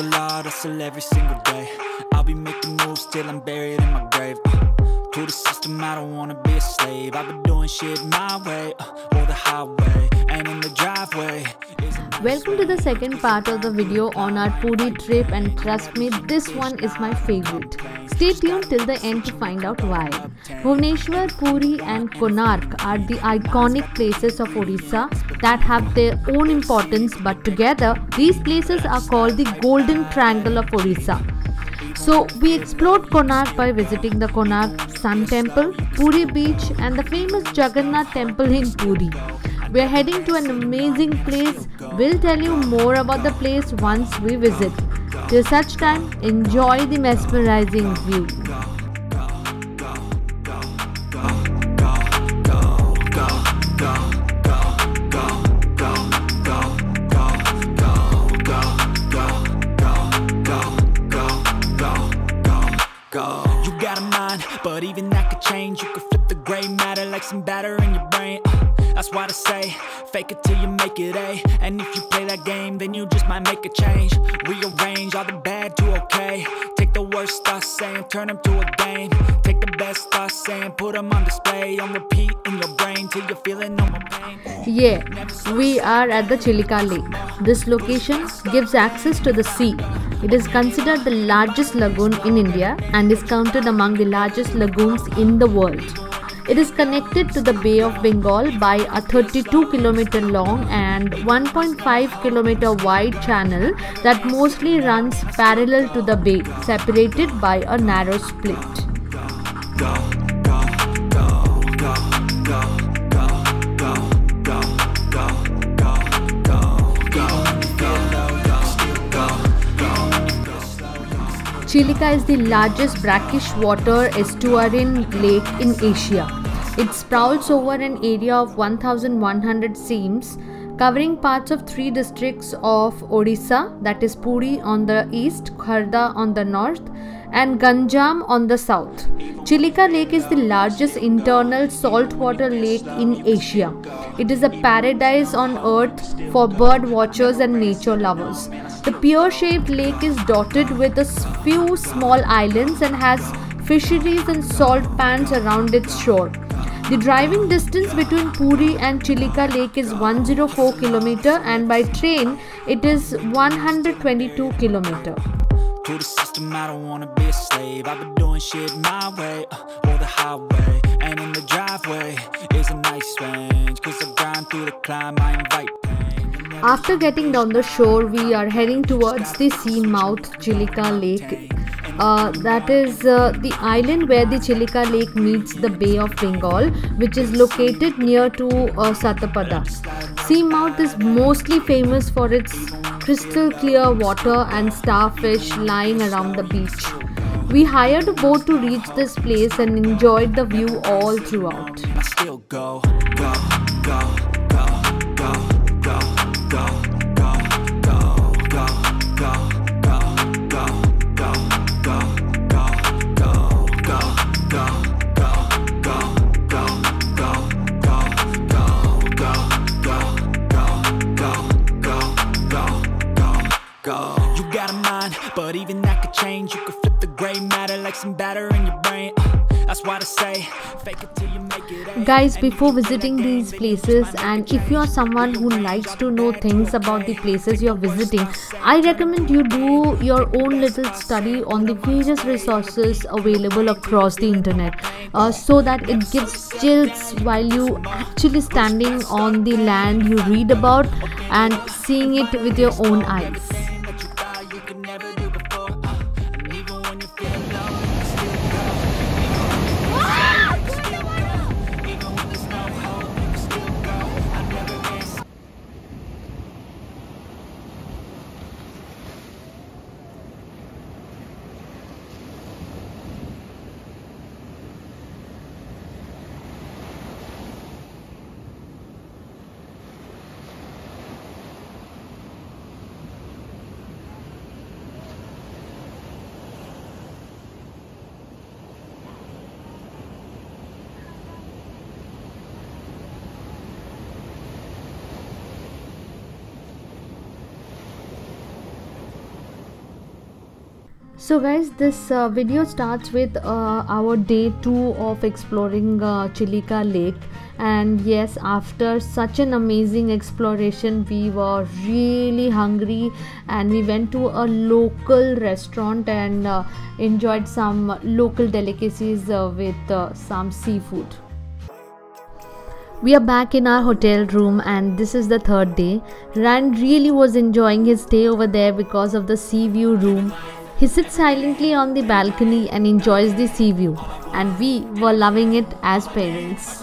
Hustle every single day. I'll be making moves till I'm buried in my grave. Uh, to the system, I don't wanna be a slave. I've been doing shit my way, uh, or the highway, and in the driveway. Welcome to the second part of the video on our Puri trip and trust me this one is my favorite. Stay tuned till the end to find out why. Bhubaneswar, Puri and Konark are the iconic places of Odisha that have their own importance but together these places are called the Golden Triangle of Odisha. So we explored Konark by visiting the Konark Sun Temple, Puri Beach and the famous Jagannath Temple in Puri. We are heading to an amazing place. We'll tell you more about the place once we visit. Till such time, enjoy the mesmerizing view. You got a mind, but even that could change. You could flip the gray matter like some batter in your brain. Why I say, fake it till you make it A. And if you play that game, then you just might make a change. Rearrange all the bad to okay. Take the worst thoughts saying, turn them to a game. Take the best thoughts saying, put them on display. On repeat in your brain till you're feeling no more pain. Yeah, we are at the Chilika Lake. This location gives access to the sea. It is considered the largest lagoon in India and is counted among the largest lagoons in the world. It is connected to the Bay of Bengal by a 32 km long and 1.5 km wide channel that mostly runs parallel to the bay, separated by a narrow split. Chilika is the largest brackish water estuarine lake in Asia. It sprouts over an area of 1100 seams covering parts of three districts of Odisha that is Puri on the east, Kharda on the north and Ganjam on the south. Chilika Lake is the largest internal saltwater lake in Asia. It is a paradise on earth for bird watchers and nature lovers. The pear shaped lake is dotted with a few small islands and has fisheries and salt pans around its shore. The driving distance between Puri and Chilika Lake is 104 km and by train it is 122 km. To the system, I don't wanna be a slave. I've been doing shit my way, uh, or the highway. And in the driveway is a nice range. Cause I grind through the climb, I invite pain. After getting down the shore, we are heading towards the sea mouth Chilika Lake. Uh, that is uh, the island where the Chilika Lake meets the Bay of Bengal, which is located near to uh, Satapada. Sea mouth is mostly famous for its crystal clear water and starfish lying around the beach. We hired a boat to reach this place and enjoyed the view all throughout. Gray matter like some batter in your brain. That's why I say, fake it till you make it. Guys, before visiting these places, and if you are someone who likes to know things about the places you're visiting, I recommend you do your own little study on the various resources available across the internet uh, so that it gives chills while you actually standing on the land you read about and seeing it with your own eyes. So guys, this uh, video starts with uh, our day 2 of exploring uh, Chilika Lake and yes, after such an amazing exploration, we were really hungry and we went to a local restaurant and uh, enjoyed some local delicacies uh, with uh, some seafood. We are back in our hotel room and this is the third day. Rand really was enjoying his stay over there because of the sea view room he sits silently on the balcony and enjoys the sea view, and we were loving it as parents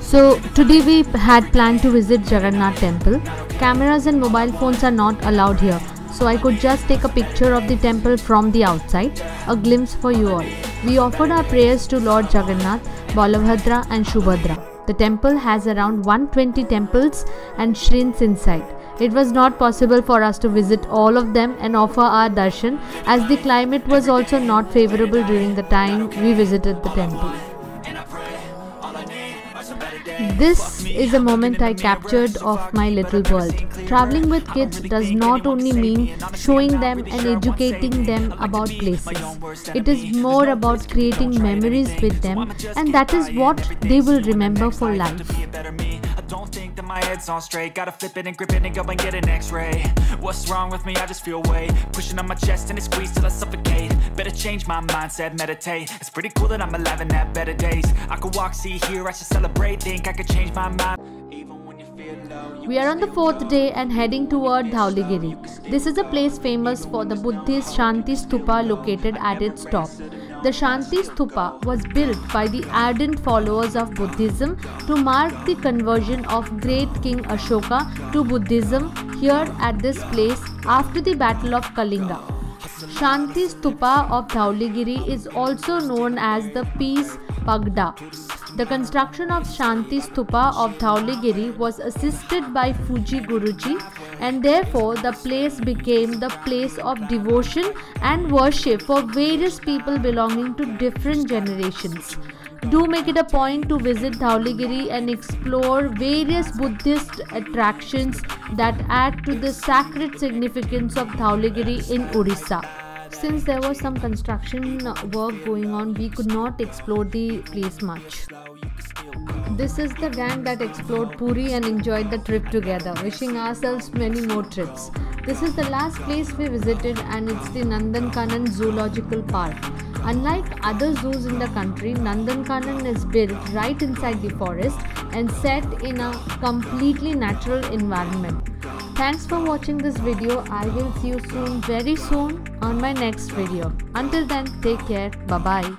So today we had planned to visit Jagannath temple. Cameras and mobile phones are not allowed here. So I could just take a picture of the temple from the outside, a glimpse for you all. We offered our prayers to Lord Jagannath, Balabhadra and Subhadra. The temple has around 120 temples and shrines inside. It was not possible for us to visit all of them and offer our darshan as the climate was also not favorable during the time we visited the temple. This is a moment I captured of my little world. Traveling with kids does not only mean showing them and educating them about places. It is more about creating memories with them and that is what they will remember for life my head's on straight. Gotta flip it and grip it and go and get an x-ray. What's wrong with me? I just feel weight. Pushing on my chest and it squeezes till I suffocate. Better change my mindset, meditate. It's pretty cool that I'm alive and have better days. I could walk, see, hear, I should celebrate. Think I could change my mind. We are on the fourth day and heading toward Dhauligiri. This is a place famous for the Buddhist Shanti Stupa located at its top. The Shanti Stupa was built by the ardent followers of Buddhism to mark the conversion of great King Ashoka to Buddhism here at this place after the Battle of Kalinga. Shanti Stupa of Dhauligiri is also known as the Peace Pagoda. The construction of Shanti Stupa of Dhauligiri was assisted by Fujii Guruji and therefore the place became the place of devotion and worship for various people belonging to different generations. Do make it a point to visit Dhauligiri and explore various Buddhist attractions that add to the sacred significance of Dhauligiri in Orissa since there was some construction work going on, we could not explore the place much. This is the gang that explored Puri and enjoyed the trip together, wishing ourselves many more trips. This is the last place we visited and it's the Nandankanan Zoological Park. Unlike other zoos in the country, Nandankanan is built right inside the forest and set in a completely natural environment. Thanks for watching this video. I will see you soon, very soon on my next video. Until then, take care. Bye bye.